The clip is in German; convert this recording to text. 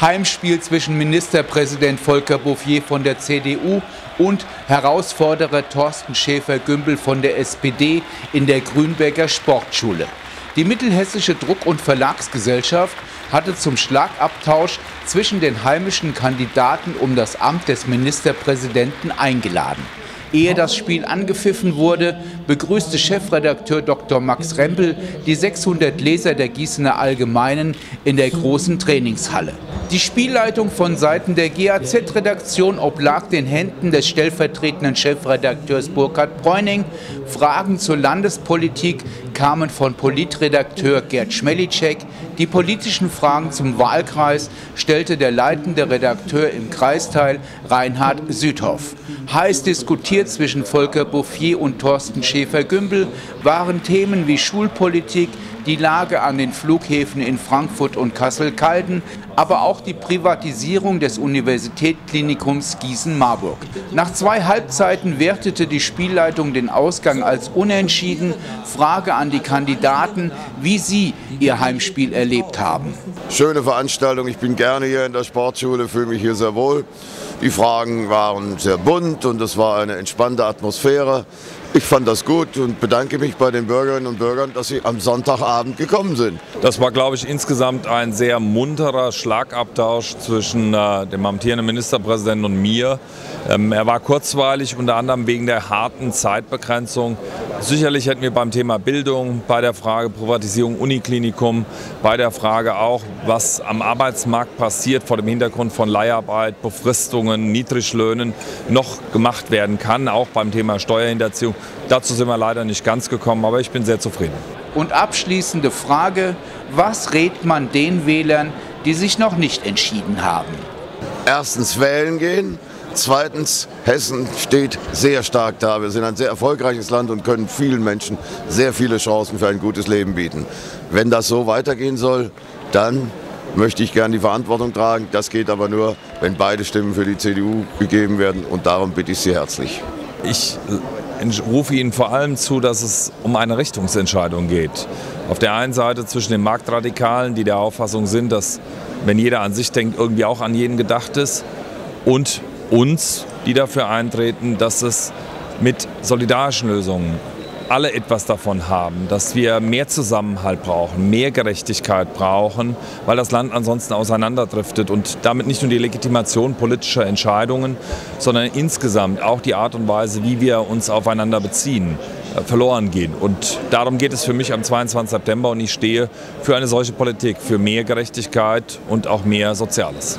Heimspiel zwischen Ministerpräsident Volker Bouffier von der CDU und Herausforderer Thorsten Schäfer-Gümbel von der SPD in der Grünberger Sportschule. Die Mittelhessische Druck- und Verlagsgesellschaft hatte zum Schlagabtausch zwischen den heimischen Kandidaten um das Amt des Ministerpräsidenten eingeladen. Ehe das Spiel angepfiffen wurde, begrüßte Chefredakteur Dr. Max Rempel die 600 Leser der Gießener Allgemeinen in der großen Trainingshalle. Die Spielleitung von Seiten der GAZ-Redaktion oblag den Händen des stellvertretenden Chefredakteurs Burkhard Bräuning. Fragen zur Landespolitik kamen von Politredakteur Gerd Schmelitschek. Die politischen Fragen zum Wahlkreis stellte der leitende Redakteur im Kreisteil Reinhard Südhoff. Heiß diskutiert zwischen Volker Bouffier und Thorsten Schäfer-Gümbel waren Themen wie Schulpolitik, die Lage an den Flughäfen in Frankfurt und Kassel-Calden, aber auch die Privatisierung des Universitätsklinikums Gießen-Marburg. Nach zwei Halbzeiten wertete die Spielleitung den Ausgang als unentschieden. Frage an die Kandidaten, wie sie ihr Heimspiel erlebt haben. Schöne Veranstaltung. Ich bin gerne hier in der Sportschule, fühle mich hier sehr wohl. Die Fragen waren sehr bunt und es war eine entspannte Atmosphäre. Ich fand das gut und bedanke mich bei den Bürgerinnen und Bürgern, dass sie am Sonntagabend gekommen sind. Das war, glaube ich, insgesamt ein sehr munterer Schlagabtausch zwischen äh, dem amtierenden Ministerpräsidenten und mir. Ähm, er war kurzweilig, unter anderem wegen der harten Zeitbegrenzung. Sicherlich hätten wir beim Thema Bildung, bei der Frage Privatisierung Uniklinikum, bei der Frage auch, was am Arbeitsmarkt passiert vor dem Hintergrund von Leiharbeit, Befristungen, Niedriglöhnen noch gemacht werden kann, auch beim Thema Steuerhinterziehung. Dazu sind wir leider nicht ganz gekommen, aber ich bin sehr zufrieden. Und abschließende Frage, was rät man den Wählern, die sich noch nicht entschieden haben? Erstens wählen gehen. Zweitens, Hessen steht sehr stark da. Wir sind ein sehr erfolgreiches Land und können vielen Menschen sehr viele Chancen für ein gutes Leben bieten. Wenn das so weitergehen soll, dann möchte ich gerne die Verantwortung tragen. Das geht aber nur, wenn beide Stimmen für die CDU gegeben werden. Und darum bitte ich Sie herzlich. Ich rufe Ihnen vor allem zu, dass es um eine Richtungsentscheidung geht. Auf der einen Seite zwischen den Marktradikalen, die der Auffassung sind, dass wenn jeder an sich denkt, irgendwie auch an jeden gedacht ist, und uns, die dafür eintreten, dass es mit solidarischen Lösungen alle etwas davon haben, dass wir mehr Zusammenhalt brauchen, mehr Gerechtigkeit brauchen, weil das Land ansonsten auseinanderdriftet und damit nicht nur die Legitimation politischer Entscheidungen, sondern insgesamt auch die Art und Weise, wie wir uns aufeinander beziehen, äh, verloren gehen. Und darum geht es für mich am 22. September und ich stehe für eine solche Politik, für mehr Gerechtigkeit und auch mehr Soziales.